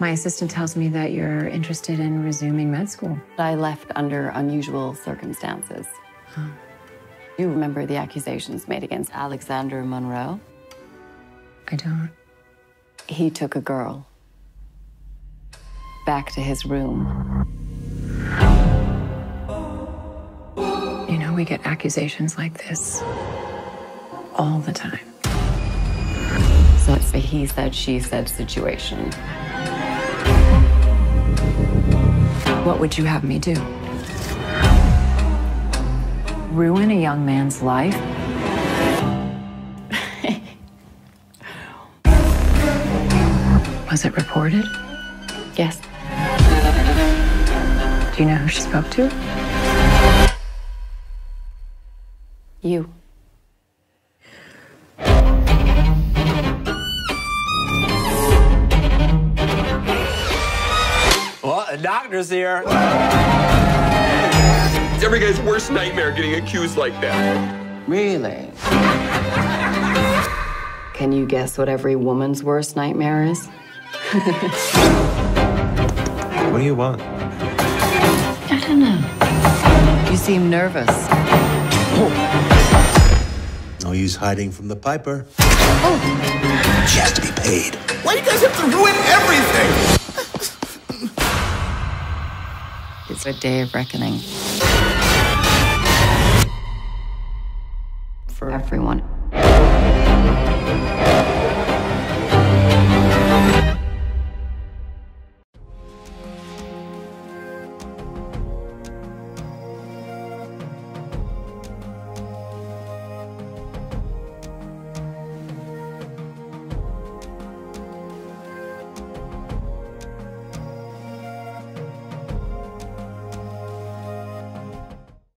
My assistant tells me that you're interested in resuming med school. I left under unusual circumstances. You remember the accusations made against Alexander Monroe? I don't. He took a girl back to his room. You know, we get accusations like this all the time. So it's a he said, she said situation. What would you have me do? Ruin a young man's life? Was it reported? Yes. Do you know who she spoke to? You. The doctor's here. It's every guy's worst nightmare getting accused like that. Really? Can you guess what every woman's worst nightmare is? What do you want? I don't know. You seem nervous. Oh. No use hiding from the piper. Oh. She has to be paid. Why do you guys have to ruin everything? A day of reckoning. For everyone.